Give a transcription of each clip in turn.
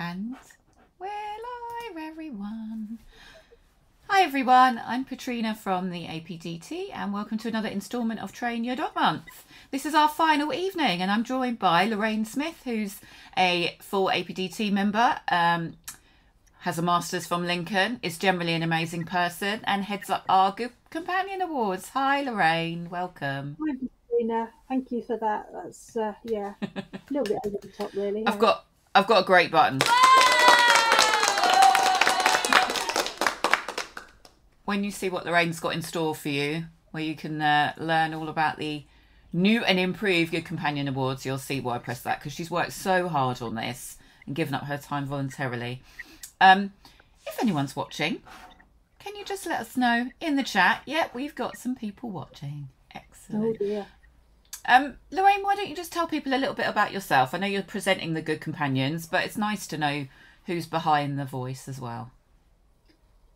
And we're live, everyone. Hi, everyone. I'm Patrina from the APDT, and welcome to another instalment of Train Your Dog Month. This is our final evening, and I'm joined by Lorraine Smith, who's a full APDT member, um, has a master's from Lincoln, is generally an amazing person, and heads up our Good Companion Awards. Hi, Lorraine. Welcome. Hi, Patrina. Thank you for that. That's uh, yeah, a little bit over the top, really. I've yeah. got I've got a great button. When you see what Lorraine's got in store for you, where you can uh, learn all about the new and improved Good Companion Awards, you'll see why I pressed that because she's worked so hard on this and given up her time voluntarily. Um, if anyone's watching, can you just let us know in the chat? Yep, we've got some people watching. Oh Excellent. dear. Um, Lorraine, why don't you just tell people a little bit about yourself? I know you're presenting the Good Companions, but it's nice to know who's behind the voice as well.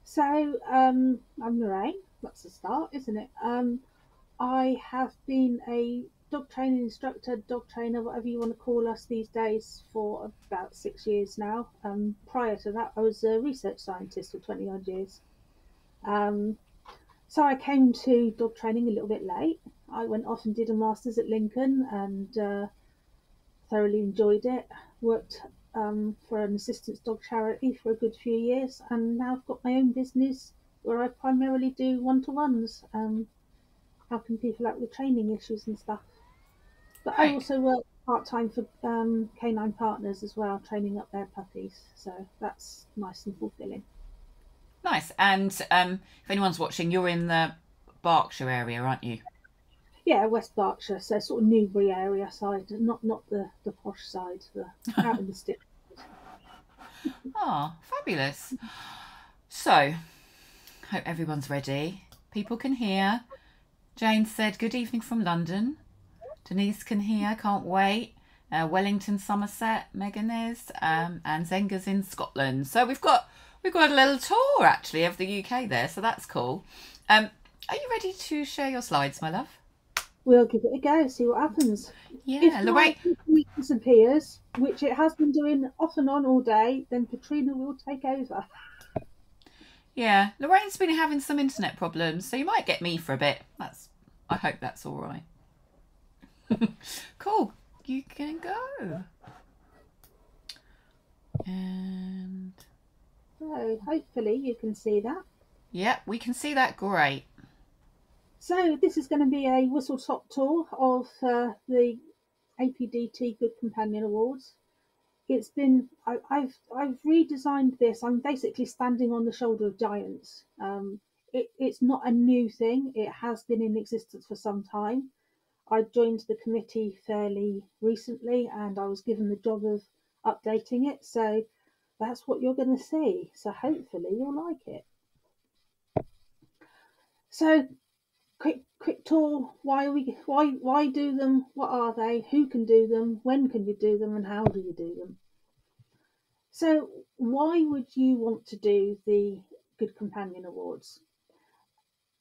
So um, I'm Lorraine. That's a start, isn't it? Um, I have been a dog training instructor, dog trainer, whatever you want to call us these days, for about six years now. Um, prior to that, I was a research scientist for 20 odd years. Um, so I came to dog training a little bit late. I went off and did a master's at Lincoln and uh, thoroughly enjoyed it. Worked um, for an assistance dog charity for a good few years, and now I've got my own business where I primarily do one to ones, um, helping people out with training issues and stuff. But I also work part time for um, Canine Partners as well, training up their puppies. So that's nice and fulfilling. Nice. And um, if anyone's watching, you're in the Berkshire area, aren't you? Yeah, West Berkshire, so sort of Newbury area side, not not the, the posh side, the out in the stick. Oh, fabulous. So, hope everyone's ready. People can hear. Jane said, Good evening from London. Denise can hear, can't wait. Uh, Wellington, Somerset, Megan is, um, and Zenga's in Scotland. So we've got we've got a little tour actually of the UK there, so that's cool. Um, are you ready to share your slides, my love? We'll give it a go, see what happens. Yeah, if Lorraine. my week disappears, which it has been doing off and on all day, then Patrina will take over. Yeah, Lorraine's been having some internet problems, so you might get me for a bit. That's I hope that's all right. cool. You can go. And So hopefully you can see that. yeah, we can see that great. So this is going to be a whistle top tour of uh, the APDT Good Companion Awards. It's been I, I've I've redesigned this. I'm basically standing on the shoulder of giants. Um, it, it's not a new thing. It has been in existence for some time. I joined the committee fairly recently, and I was given the job of updating it. So that's what you're going to see. So hopefully you'll like it. So quick quick tour. Why we why why do them? What are they? Who can do them? When can you do them? And how do you do them? So why would you want to do the good companion awards?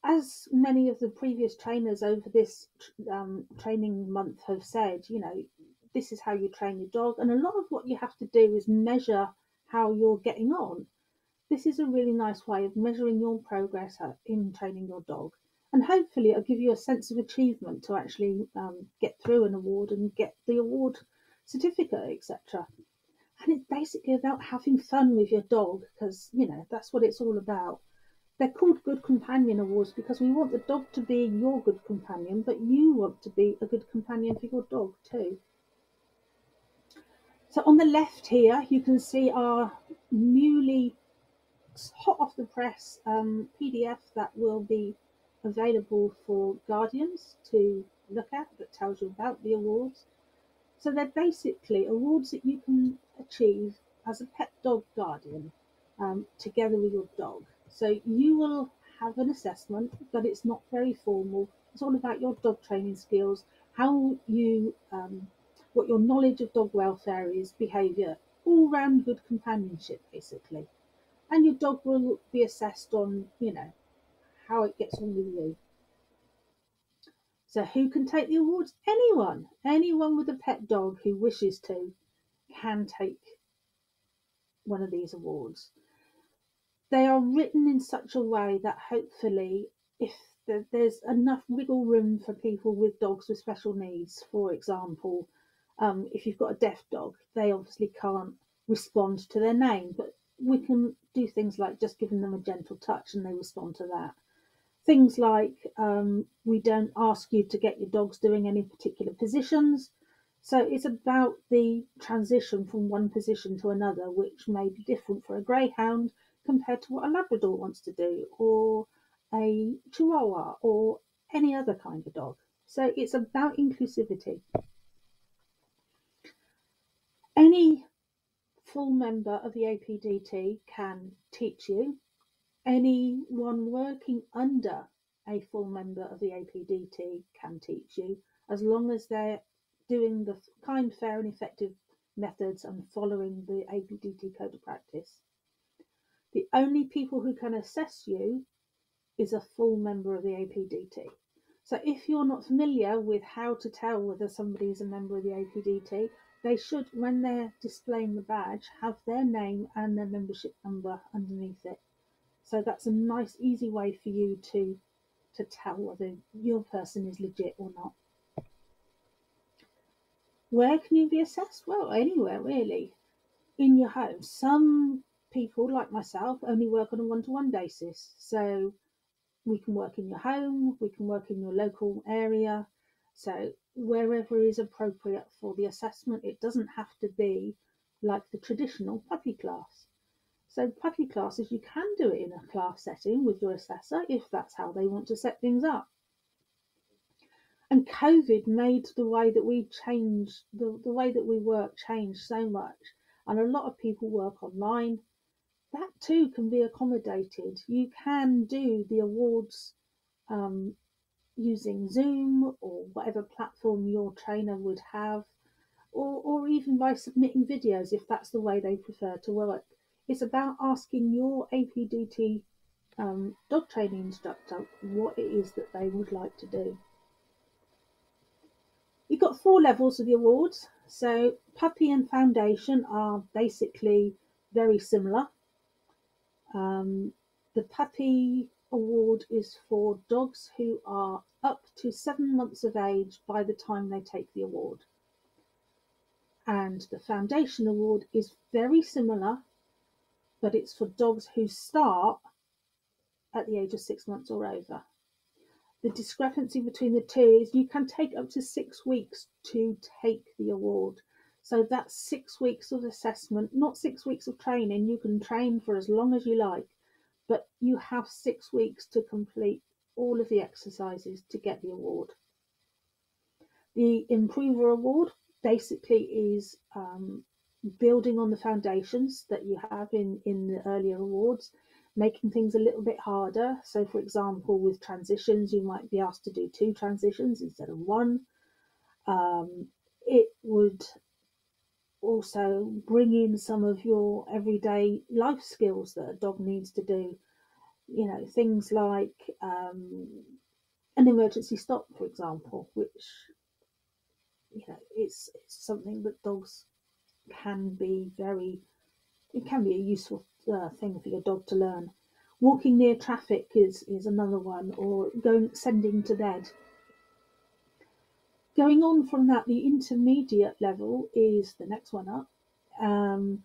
As many of the previous trainers over this um, training month have said you know this is how you train your dog. And a lot of what you have to do is measure how you're getting on. This is a really nice way of measuring your progress uh, in training your dog and hopefully it'll give you a sense of achievement to actually um, get through an award and get the award certificate etc and it's basically about having fun with your dog because you know that's what it's all about. They're called good companion awards because we want the dog to be your good companion but you want to be a good companion for your dog too. So on the left here you can see our newly hot off the press um, pdf that will be available for guardians to look at that tells you about the awards. So they're basically awards that you can achieve as a pet dog guardian um, together with your dog. So you will have an assessment, but it's not very formal. It's all about your dog training skills, how you, um, what your knowledge of dog welfare is, behaviour, all round good companionship basically. And your dog will be assessed on, you know, how it gets on with you. So, who can take the awards? Anyone. Anyone with a pet dog who wishes to can take one of these awards. They are written in such a way that hopefully, if there's enough wiggle room for people with dogs with special needs, for example, um, if you've got a deaf dog, they obviously can't respond to their name, but we can do things like just giving them a gentle touch and they respond to that. Things like um, we don't ask you to get your dogs doing any particular positions. So it's about the transition from one position to another, which may be different for a greyhound compared to what a Labrador wants to do, or a Chihuahua, or any other kind of dog. So it's about inclusivity. Any full member of the APDT can teach you. Anyone working under a full member of the APDT can teach you, as long as they're doing the kind, fair, and effective methods and following the APDT code of practice. The only people who can assess you is a full member of the APDT. So if you're not familiar with how to tell whether somebody is a member of the APDT, they should, when they're displaying the badge, have their name and their membership number underneath it. So that's a nice, easy way for you to to tell whether your person is legit or not. Where can you be assessed? Well, anywhere really. In your home. Some people, like myself, only work on a one to one basis. So we can work in your home, we can work in your local area. So wherever is appropriate for the assessment, it doesn't have to be like the traditional puppy class. So puppy classes, you can do it in a class setting with your assessor if that's how they want to set things up. And COVID made the way that we change, the, the way that we work change so much. And a lot of people work online. That too can be accommodated. You can do the awards um, using Zoom or whatever platform your trainer would have, or, or even by submitting videos if that's the way they prefer to work. It's about asking your APDT um, dog training instructor what it is that they would like to do. You've got four levels of the awards. So puppy and foundation are basically very similar. Um, the puppy award is for dogs who are up to seven months of age by the time they take the award. And the Foundation Award is very similar, but it's for dogs who start at the age of six months or over. The discrepancy between the two is you can take up to six weeks to take the award. So that's six weeks of assessment, not six weeks of training. You can train for as long as you like but you have six weeks to complete all of the exercises to get the award. The Improver Award basically is um, building on the foundations that you have in, in the earlier awards, making things a little bit harder. So, for example, with transitions, you might be asked to do two transitions instead of one. Um, it would also bring in some of your everyday life skills that a dog needs to do. You know, things like um, an emergency stop, for example, which you know it's, it's something that dogs can be very. It can be a useful uh, thing for your dog to learn. Walking near traffic is is another one, or going sending to bed Going on from that, the intermediate level is the next one up. Um,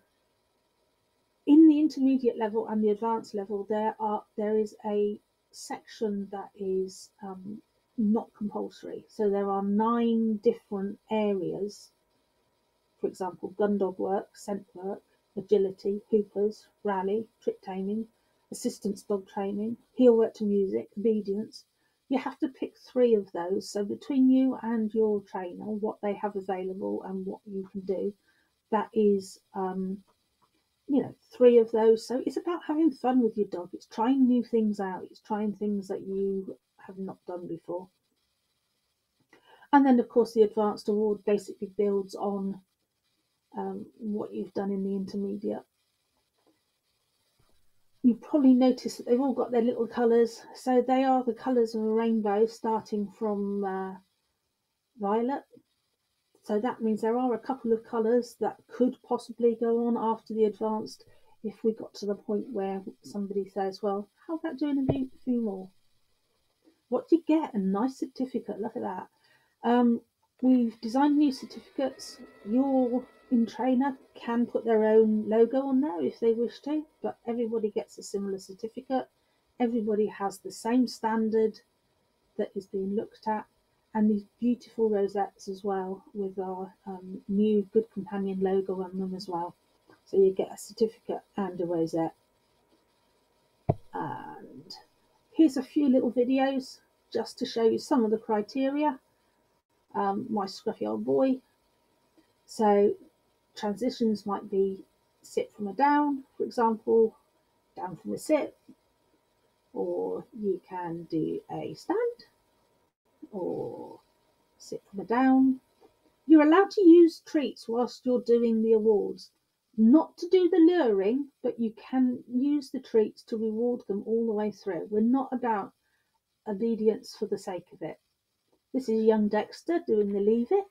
in the intermediate level and the advanced level, there are there is a section that is um, not compulsory. So there are nine different areas. For example, gun dog work, scent work, agility, hoopers, rally, trick taming, assistance dog training, heel work to music, obedience, you have to pick three of those. So between you and your trainer, what they have available and what you can do, that is, um, you know, three of those. So it's about having fun with your dog. It's trying new things out. It's trying things that you have not done before. And then, of course, the advanced award basically builds on um, what you've done in the intermediate you probably noticed that they've all got their little colours. So they are the colours of a rainbow, starting from uh, violet So that means there are a couple of colours that could possibly go on after the advanced if we got to the point where somebody says, well, how about doing a few more? What do you get? A nice certificate. Look at that. Um, we've designed new certificates. Your in trainer can put their own logo on there if they wish to, but everybody gets a similar certificate. Everybody has the same standard that is being looked at, and these beautiful rosettes as well with our um, new Good Companion logo on them as well. So you get a certificate and a rosette. And here's a few little videos just to show you some of the criteria. Um, my scruffy old boy. So transitions might be sit from a down, for example, down from a sit, or you can do a stand or sit from a down. You're allowed to use treats whilst you're doing the awards. Not to do the luring, but you can use the treats to reward them all the way through. We're not about obedience for the sake of it. This is young Dexter doing the leave it,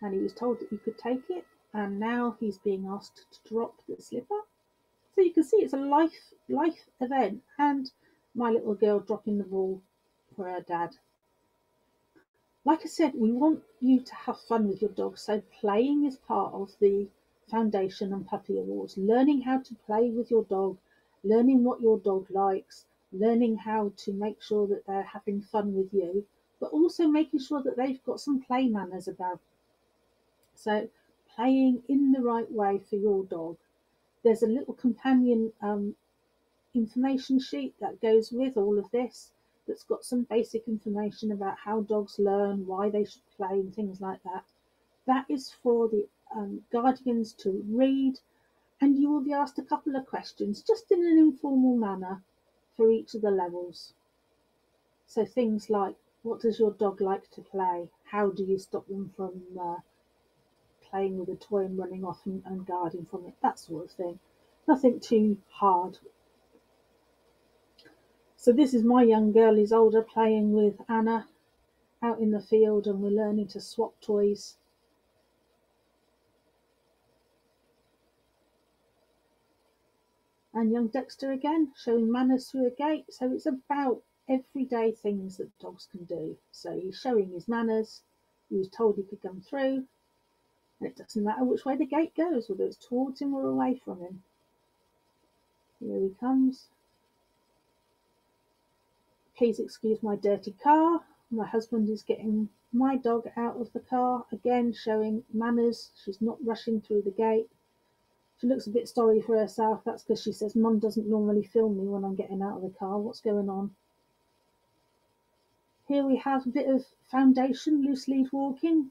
and he was told that he could take it, and now he's being asked to drop the slipper. So you can see it's a life life event, and my little girl dropping the ball for her dad. Like I said, we want you to have fun with your dog, so playing is part of the Foundation and Puppy Awards. Learning how to play with your dog, learning what your dog likes, learning how to make sure that they're having fun with you, but also making sure that they've got some play manners about. So, playing in the right way for your dog. There's a little companion um, information sheet that goes with all of this that's got some basic information about how dogs learn, why they should play, and things like that. That is for the um, guardians to read, and you will be asked a couple of questions just in an informal manner for each of the levels. So things like what does your dog like to play? How do you stop them from uh, playing with a toy and running off and, and guarding from it? That sort of thing. Nothing too hard. So this is my young girl, he's older, playing with Anna out in the field and we're learning to swap toys and young Dexter again, showing manners through a gate. So it's about everyday things that dogs can do. So he's showing his manners. He was told he could come through. And it doesn't matter which way the gate goes, whether it's towards him or away from him. Here he comes. Please excuse my dirty car. My husband is getting my dog out of the car, again showing manners. She's not rushing through the gate. She looks a bit sorry for herself. That's because she says, Mum doesn't normally film me when I'm getting out of the car. What's going on? Here we have a bit of foundation, loose lead walking.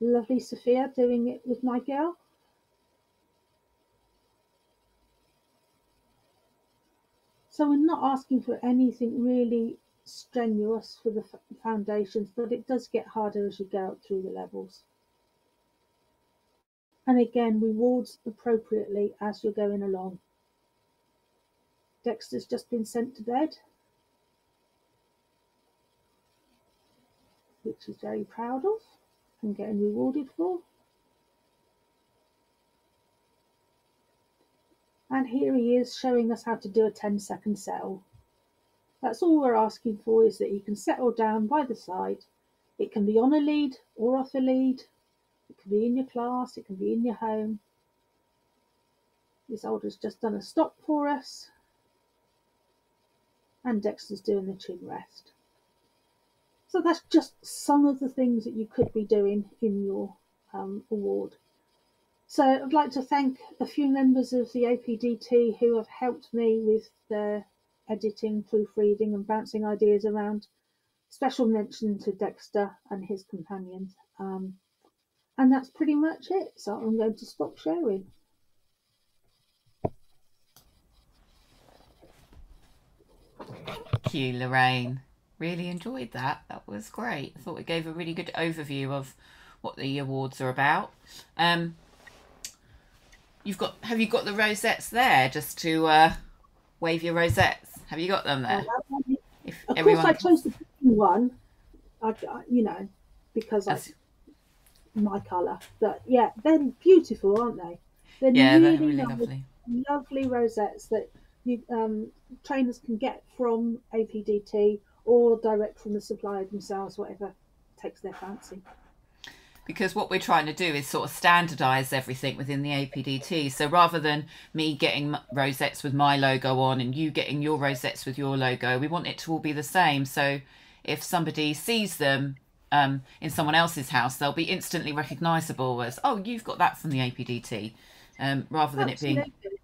Lovely Sophia doing it with my girl. So we're not asking for anything really strenuous for the foundations, but it does get harder as you go up through the levels and again rewards appropriately as you're going along. Dexter's just been sent to bed, which he's very proud of and getting rewarded for. And here he is showing us how to do a 10 second settle. That's all we're asking for is that he can settle down by the side. It can be on a lead or off a lead it can be in your class, it can be in your home. Isolde's just done a stop for us. And Dexter's doing the chin rest. So that's just some of the things that you could be doing in your um, award. So I'd like to thank a few members of the APDT who have helped me with their editing, proofreading, and bouncing ideas around. Special mention to Dexter and his companions. Um, and that's pretty much it. So I'm going to stop sharing. Thank you, Lorraine. Really enjoyed that. That was great. I thought it gave a really good overview of what the awards are about. Um, you've got have you got the rosettes there just to uh, wave your rosettes? Have you got them there? If of everyone... course, I chose the one. I, you know, because I my colour. But yeah, they're beautiful, aren't they? They're yeah, really, they're really lovely. Lovely rosettes that you um, trainers can get from APDT or direct from the supplier themselves, whatever takes their fancy because what we're trying to do is sort of standardize everything within the APDT. So rather than me getting rosettes with my logo on and you getting your rosettes with your logo, we want it to all be the same. So if somebody sees them um, in someone else's house, they'll be instantly recognizable as, oh, you've got that from the APDT, um, rather than Absolutely. it being.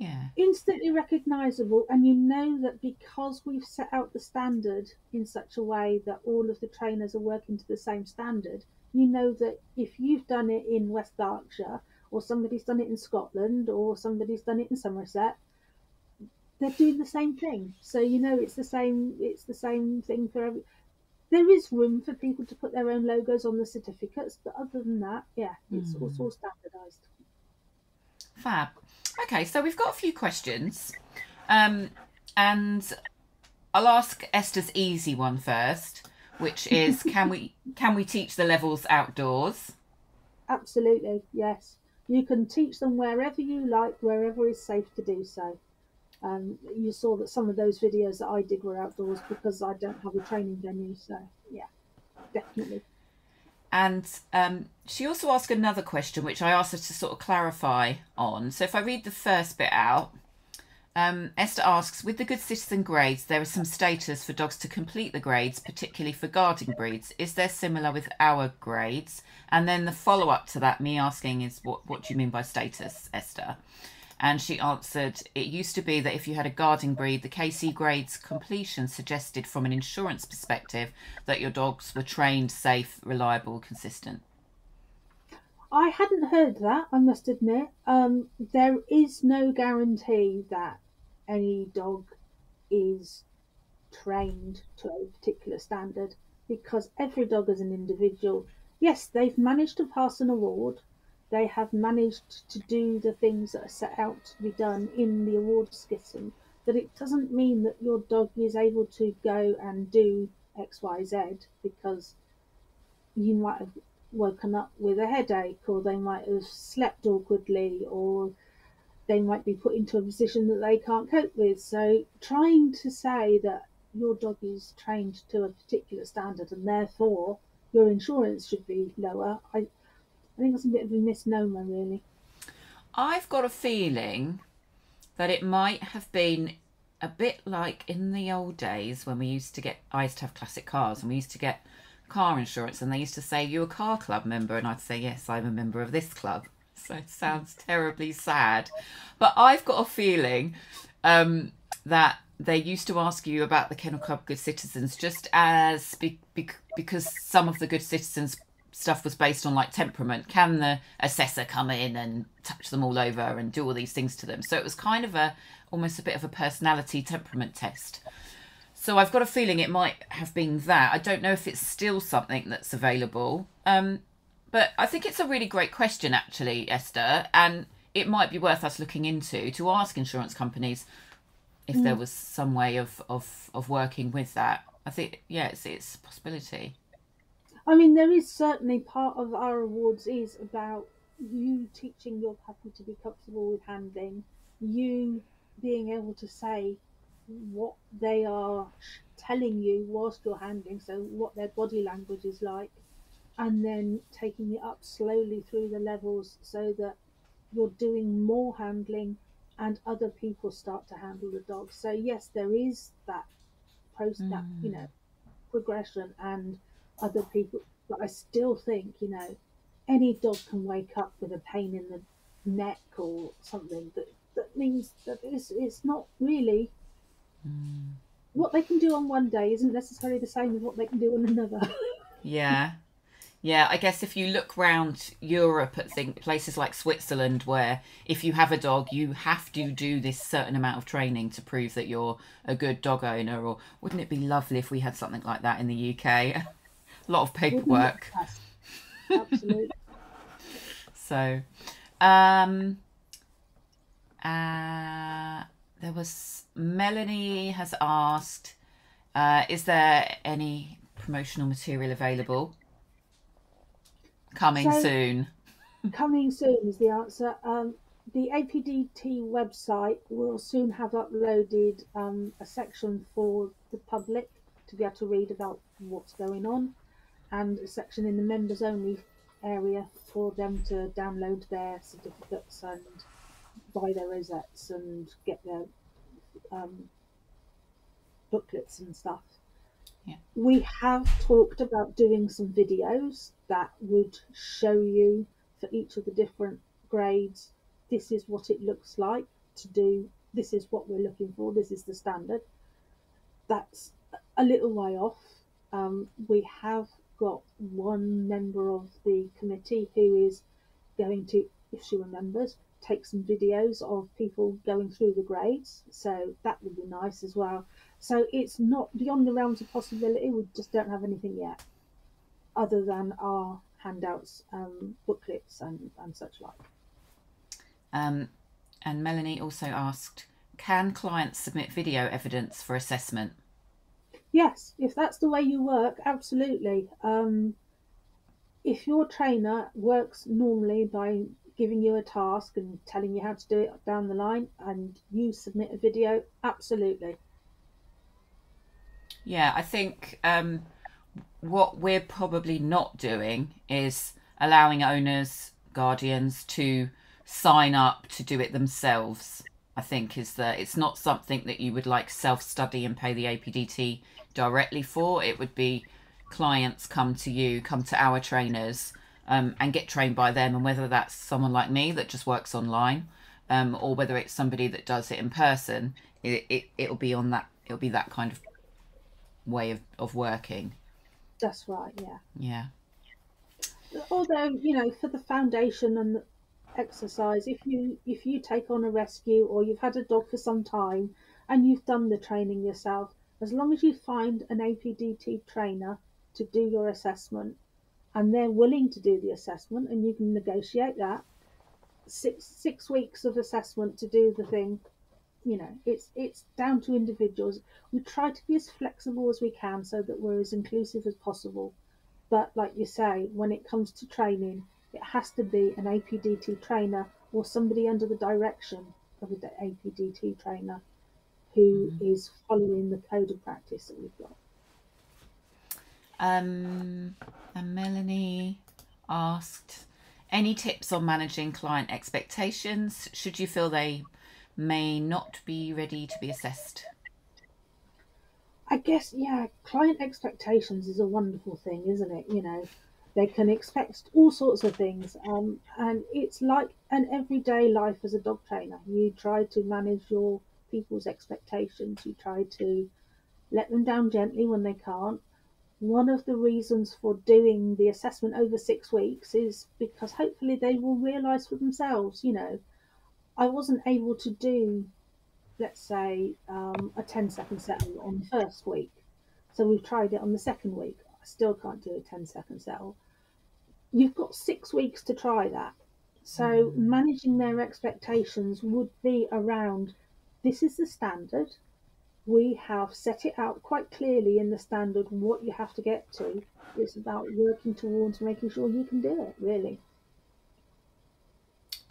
Yeah. Instantly recognizable, and you know that because we've set out the standard in such a way that all of the trainers are working to the same standard, you know that if you've done it in West Berkshire, or somebody's done it in Scotland, or somebody's done it in Somerset, they're doing the same thing. So you know it's the same. It's the same thing for every. There is room for people to put their own logos on the certificates, but other than that, yeah, it's mm. all standardised. Fab. Okay, so we've got a few questions. Um, and I'll ask Esther's easy one first, which is can we can we teach the levels outdoors? Absolutely, yes. You can teach them wherever you like, wherever is safe to do so. Um, you saw that some of those videos that I did were outdoors because I don't have a training venue, so yeah, definitely. And um, she also asked another question, which I asked her to sort of clarify on. So if I read the first bit out, um, Esther asks, with the good citizen grades, there is some status for dogs to complete the grades, particularly for guarding breeds. Is there similar with our grades? And then the follow up to that, me asking, is what, what do you mean by status, Esther? And she answered, It used to be that if you had a guarding breed, the KC grades completion suggested from an insurance perspective that your dogs were trained, safe, reliable, consistent. I hadn't heard that, I must admit. Um, there is no guarantee that any dog is trained to a particular standard because every dog is an individual. Yes, they've managed to pass an award, they have managed to do the things that are set out to be done in the award system, but it doesn't mean that your dog is able to go and do XYZ because you might have woken up with a headache or they might have slept awkwardly or they might be put into a position that they can't cope with. So trying to say that your dog is trained to a particular standard and therefore your insurance should be lower, I, I think it's a bit of a misnomer, really. I've got a feeling that it might have been a bit like in the old days when we used to get, I used to have classic cars and we used to get car insurance and they used to say, you're a car club member? And I'd say, Yes, I'm a member of this club. So it sounds terribly sad. But I've got a feeling um, that they used to ask you about the Kennel Club Good Citizens just as be- be- because some of the Good Citizens stuff was based on like temperament. Can the assessor come in and touch them all over and do all these things to them? So it was kind of a almost a bit of a personality temperament test. So I've got a feeling it might have been that. I don't know if it's still something that's available. Um, but I think it's a really great question, actually, Esther, and it might be worth us looking into to ask insurance companies if mm. there was some way of, of, of working with that. I think, yeah, it's, it's a possibility. I mean, there is certainly part of our awards is about you teaching your puppy to be comfortable with handling, you being able to say what they are telling you whilst you're handling, so what their body language is like, and then taking it up slowly through the levels so that you're doing more handling and other people start to handle the dog. So yes, there is that process, mm. that you know, progression and other people. But I still think, you know, any dog can wake up with a pain in the neck or something that, that means that it's, it's not really mm. what they can do on one day isn't necessarily the same as what they can do on another. yeah. Yeah, I guess if you look round Europe at think places like Switzerland, where if you have a dog, you have to do this certain amount of training to prove that you're a good dog owner. Or wouldn't it be lovely if we had something like that in the UK? a lot of paperwork. Absolutely. so, um, uh, there was Melanie has asked, uh, is there any promotional material available? Coming So- soon. Coming soon is the answer. Um, the APDT website will soon have uploaded um, a section for the public to be able to read about what's going on, and a section in the members only area for them to download their certificates and buy their rosettes and get their um, booklets and stuff. Yeah. We have talked about doing some videos that would show you for each of the different grades this is what it looks like to do this is what we're looking for this is the standard that's a little way off um, we have got one member of the committee who is going to if she remembers take some videos of people going through the grades. So that would be nice as well. So it's not beyond the realms of possibility. We just don't have anything yet other than our handouts um, booklets and, and such like. Um, and Melanie also asked, can clients submit video evidence for assessment? Yes, if that's the way you work, absolutely. Um, if your trainer works normally by giving you a task and telling you how to do it down the line, and you submit a video, absolutely. Yeah, I think um, what we're probably not doing is allowing owners, guardians to sign up to do it themselves. I think is that it's not something that you would like self study and pay the APDT directly for. It would be clients come to you, come to our trainers, um, and get trained by them. And whether that's someone like me that just works online, um, or whether it's somebody that does it in person, it, it it'll be on that. It'll be that kind of way of, of working. That's right, yeah. Yeah. Although, you know, for the foundation and the exercise, if you if you take on a rescue or you've had a dog for some time and you've done the training yourself, as long as you find an APDT trainer to do your assessment and they're willing to do the assessment and you can negotiate that, six six weeks of assessment to do the thing, you know, it's it's down to individuals. We try to be as flexible as we can so that we're as inclusive as possible. But like you say, when it comes to training, it has to be an APDT trainer or somebody under the direction of an APDT trainer who is following the code of practice that we've got. Um, and Melanie asked, any tips on managing client expectations? Should you feel they may not be ready to be assessed? I guess, yeah, client expectations is a wonderful thing, isn't it? You know, they can expect all sorts of things. Um, and it's like an everyday life as a dog trainer. You try to manage your people's expectations, you try to let them down gently when they can't. One of the reasons for doing the assessment over six weeks is because hopefully they will realise for themselves, you know, I wasn't able to do let's say um, a 10 second settle on the first week. So we've tried it on the second week. I still can't do a 10 second settle. You've got six weeks to try that. So managing their expectations would be around this is the standard. We have set it out quite clearly in the standard what you have to get to. It's about working towards making sure you can do it, really.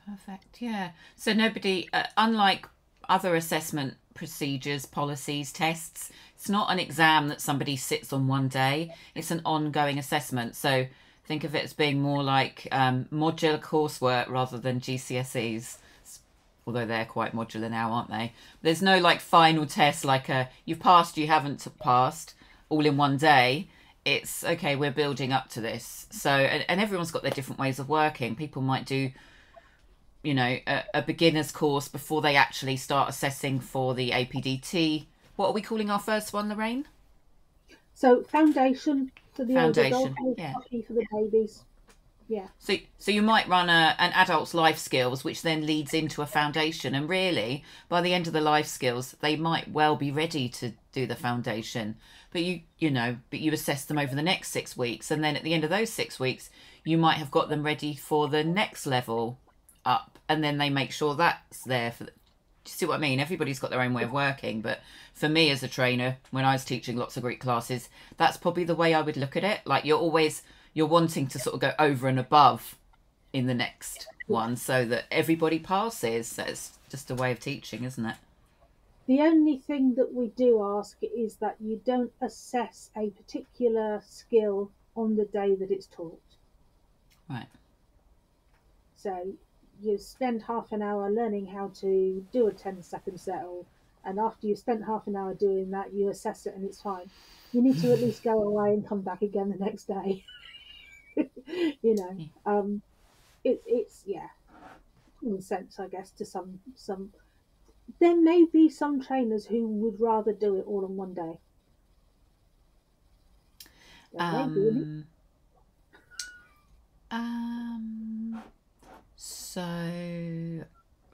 Perfect. Yeah. So nobody, uh, unlike other assessment procedures, policies, tests, it's not an exam that somebody sits on one day. It's an ongoing assessment. So think of it as being more like um, modular coursework rather than GCSEs. Although they're quite modular now, aren't they? There's no like final test, like a you've passed, you haven't passed, all in one day. It's okay. We're building up to this. So, and, and everyone's got their different ways of working. People might do you know a, a beginner's course before they actually start assessing for the APDT. What are we calling our first one, Lorraine? So foundation for the older Foundation, dog, yeah. for the babies. Yeah. So, so you might run a, an adult's life skills, which then leads into a foundation. And really, by the end of the life skills, they might well be ready to do the foundation. But you, you know, but you assess them over the next six weeks, and then at the end of those six weeks, you might have got them ready for the next level up, and then they make sure that's there for. Do you see what I mean? Everybody's got their own way of working, but for me as a trainer, when I was teaching lots of Greek classes, that's probably the way I would look at it. Like you're always you're wanting to sort of go over and above in the next one so that everybody passes. So it's just a way of teaching, isn't it? The only thing that we do ask is that you don't assess a particular skill on the day that it's taught. Right. So you spend half an hour learning how to do a 10 second settle, and after you've spent half an hour doing that, you assess it and it's fine. You need to at least go away and come back again the next day. you know, um, it, it's yeah, in a sense, I guess, to some some. There may be some trainers who would rather do it all in one day. Um, um, so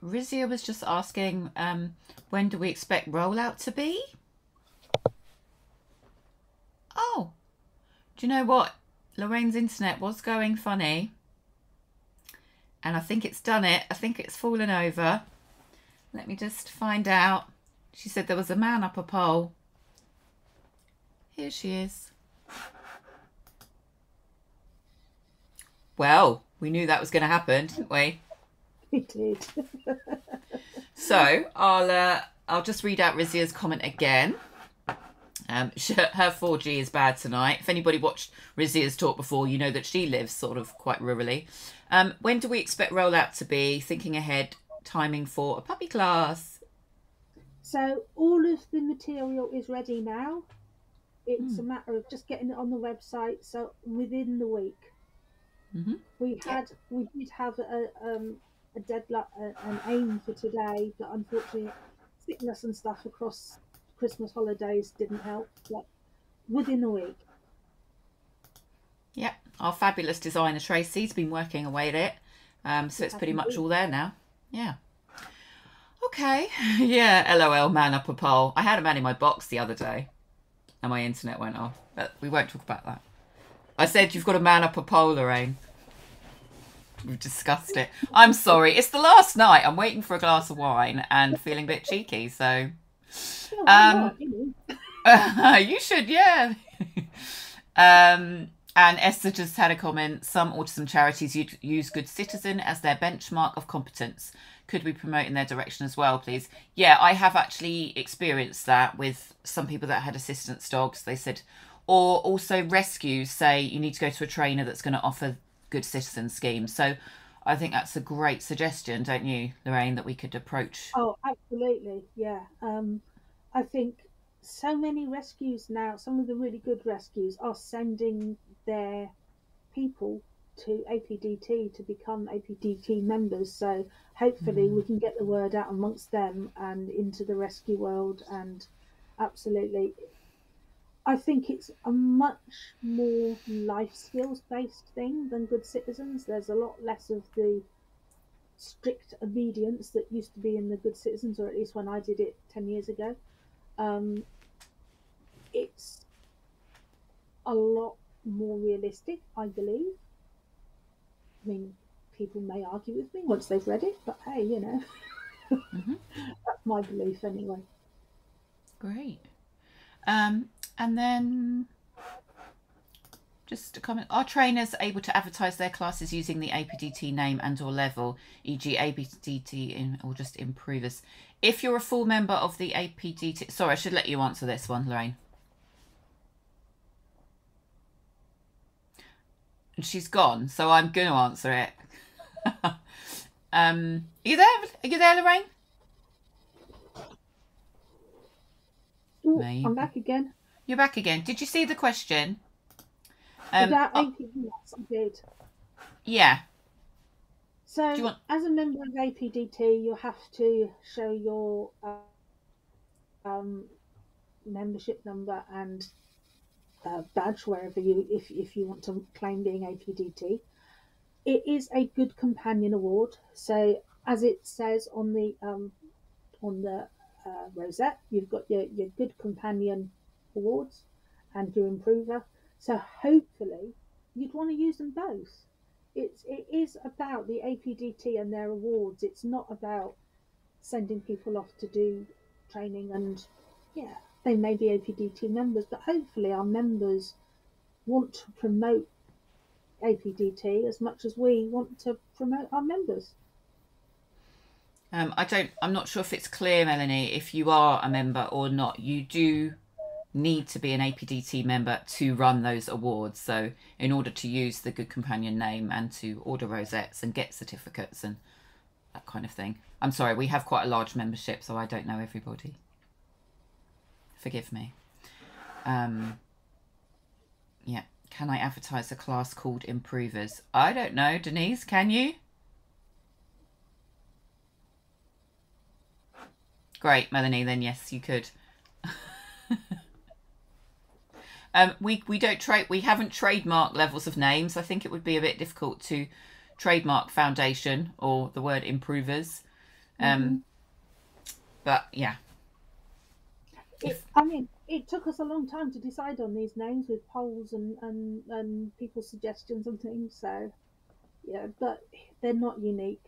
Rizia was just asking, um, when do we expect rollout to be? Oh, do you know what? Lorraine's internet was going funny. And I think it's done it. I think it's fallen over. Let me just find out. She said there was a man up a pole. Here she is. Well, we knew that was going to happen, didn't we? We did. so I'll uh, I'll just read out Rizia's comment again. Um, her 4G is bad tonight. If anybody watched Rizia's talk before, you know that she lives sort of quite rurally. Um, when do we expect rollout to be? Thinking ahead, timing for a puppy class. So all of the material is ready now. It's mm. a matter of just getting it on the website. So within the week, mm-hmm. we had we did have a um, a deadline, an aim for today, but unfortunately, sickness and stuff across Christmas holidays didn't help. But within a week. Yep, our fabulous designer Tracy's been working away at it, um, so it's pretty much all there now. Yeah. Okay. Yeah. LOL. Man up a pole. I had a man in my box the other day, and my internet went off. But we won't talk about that. I said you've got a man up a pole, Lorraine. We've discussed it. I'm sorry. It's the last night. I'm waiting for a glass of wine and feeling a bit cheeky. So, um, you should, yeah. um, and Esther just had a comment. Some autism charities use Good Citizen as their benchmark of competence. Could we promote in their direction as well, please? Yeah, I have actually experienced that with some people that had assistance dogs. They said, or also rescues say you need to go to a trainer that's going to offer good citizen scheme. So I think that's a great suggestion, don't you, Lorraine, that we could approach? Oh, absolutely. Yeah. Um, I think so many rescues now, some of the really good rescues are sending their people to APDT to become APDT members. So hopefully mm. we can get the word out amongst them and into the rescue world. And absolutely, I think it's a much more life skills based thing than Good Citizens. There's a lot less of the strict obedience that used to be in the Good Citizens, or at least when I did it 10 years ago. Um, it's a lot more realistic, I believe. I mean, people may argue with me once they've read it, but hey, you know, mm-hmm. that's my belief anyway. Great. Um, and then just a comment. Are trainers able to advertise their classes using the APDT name and or level, e.g. APDT in, or just improvers? If you're a full member of the APDT... Sorry, I should let you answer this one, Lorraine. And she's gone, so I'm going to answer it. um, are you there? Are you there, Lorraine? Ooh, I'm back again. You're back again. Did you see the question? Um, About oh, yes, I did. Yeah. So, want... as a member of APDT, you have to show your uh, um, membership number and uh, badge wherever you, if if you want to claim being APDT. It is a good companion award. So, as it says on the um, on the uh, rosette. You've got your, your good companion awards and your improver. So hopefully you'd want to use them both. It's it is about the APDT and their awards. It's not about sending people off to do training and yeah, they may be APDT members, but hopefully our members want to promote APDT as much as we want to promote our members. Um, I don't. I'm not sure if it's clear, Melanie, if you are a member or not. You do need to be an APDT member to run those awards. So, in order to use the Good Companion name and to order rosettes and get certificates and that kind of thing. I'm sorry, we have quite a large membership, so I don't know everybody. Forgive me. Um, yeah. Can I advertise a class called Improvers? I don't know. Denise, can you? Great, Melanie. Then yes, you could. um, we we don't trade. We haven't trademarked levels of names. I think it would be a bit difficult to trademark foundation or the word improvers. Um, mm-hmm. But yeah. It, I mean, it took us a long time to decide on these names with polls and, and, and people's suggestions and things. So, yeah, but they're not unique.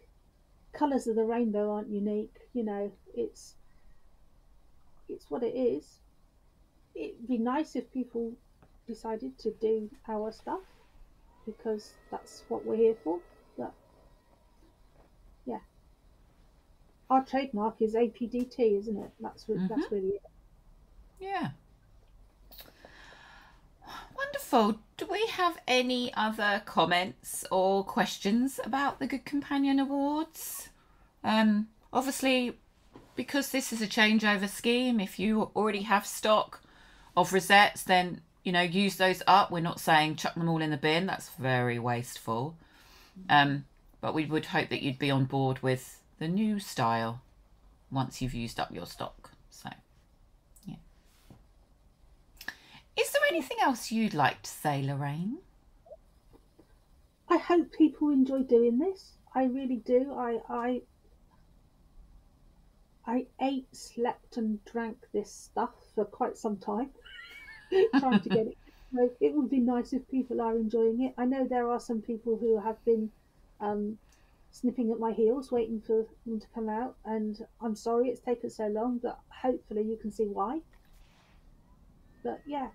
Colours of the rainbow aren't unique. You know, it's it's what it is. It'd be nice if people decided to do our stuff because that's what we're here for. But yeah, our trademark is APDT, isn't it? That's mm-hmm. that's really it. Yeah. Wonderful. Do we have any other comments or questions about the Good Companion Awards? Um, obviously, because this is a changeover scheme, if you already have stock of rosettes, then you know use those up. We're not saying chuck them all in the bin. That's very wasteful. Um, but we would hope that you'd be on board with the new style once you've used up your stock. So, yeah. Is there anything else you'd like to say, Lorraine? I hope people enjoy doing this. I really do. I I I ate, slept, and drank this stuff for quite some time, trying to get it. So it would be nice if people are enjoying it. I know there are some people who have been um, snipping at my heels, waiting for them to come out, and I'm sorry it's taken so long, but hopefully you can see why. But yeah,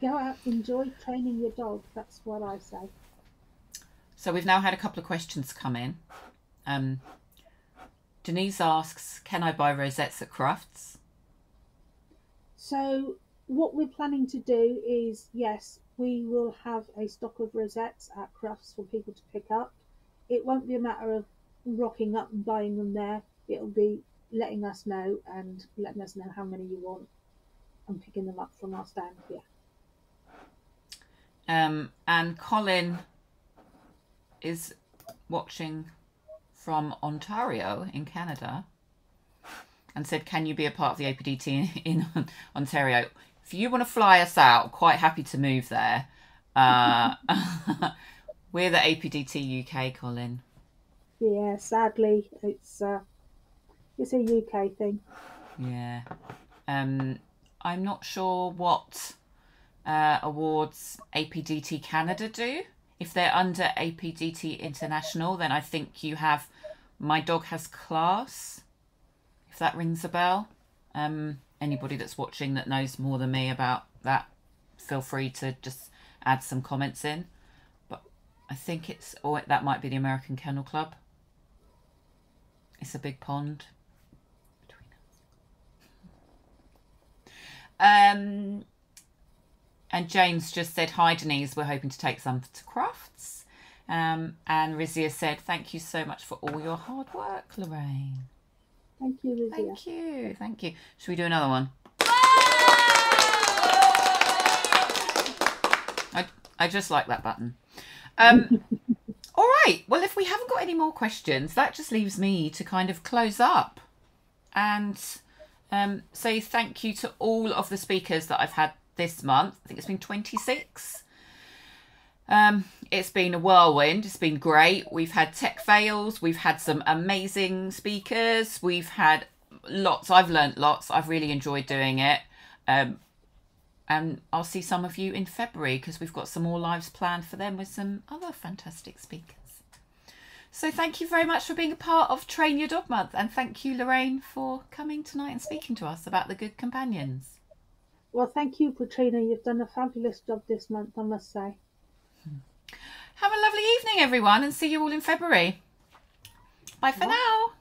go out, enjoy training your dog. That's what I say. So we've now had a couple of questions come in. Um, Denise asks, can I buy rosettes at Crufts?" So what we're planning to do is, yes, we will have a stock of rosettes at Crufts for people to pick up. It won't be a matter of rocking up and buying them there. It'll be letting us know and letting us know how many you want and picking them up from our stand here. Um, and Colin is watching from Ontario in Canada and said, Can you be a part of the APDT in, in Ontario? If you want to fly us out, quite happy to move there. Uh, we're the APDT UK, Colin. Yeah, sadly, it's uh, it's a UK thing. Yeah, um, I'm not sure what uh, awards APDT Canada do. If they're under APDT International, then I think you have My Dog Has Class, if that rings a bell. Um, anybody that's watching that knows more than me about that, feel free to just add some comments in. But I think it's, or that might be the American Kennel Club. It's a big pond. Um, and James just said, Hi, Denise. We're hoping to take some to Crufts. Um, and Rizia said, Thank you so much for all your hard work, Lorraine. Thank you. Thank you. Thank you. Should we do another one? I, I just like that button. Um, all right. Well, if we haven't got any more questions, that just leaves me to kind of close up and um, say thank you to all of the speakers that I've had this month. I think it's been 26. Um, it's been a whirlwind. It's been great. We've had tech fails. We've had some amazing speakers. We've had lots. I've learnt lots. I've really enjoyed doing it. Um, and I'll see some of you in February because we've got some more lives planned for them with some other fantastic speakers. So thank you very much for being a part of Train Your Dog Month and thank you Lorraine for coming tonight and speaking to us about the good companions. Well, thank you, Patrina. You've done a fabulous job this month, I must say. Have a lovely evening, everyone, and see you all in February. Bye for now.